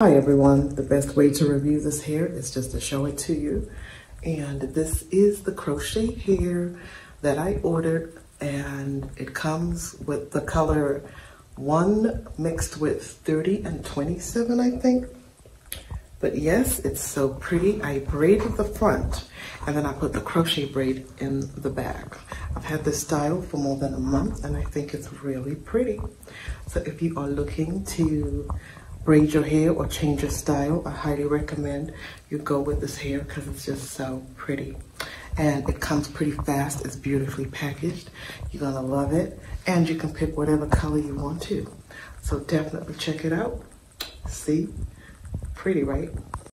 Hi everyone, the best way to review this hair is just to show it to you. And this is the crochet hair that I ordered and it comes with the color 1 mixed with 30 and 27 I think. But yes, it's so pretty. I braided the front and then I put the crochet braid in the back. I've had this style for more than a month and I think it's really pretty. So if you are looking to braid your hair or change your style, I highly recommend you go with this hair because it's just so pretty. And it comes pretty fast. It's beautifully packaged. You're going to love it. And you can pick whatever color you want to. So definitely check it out. See? Pretty, right?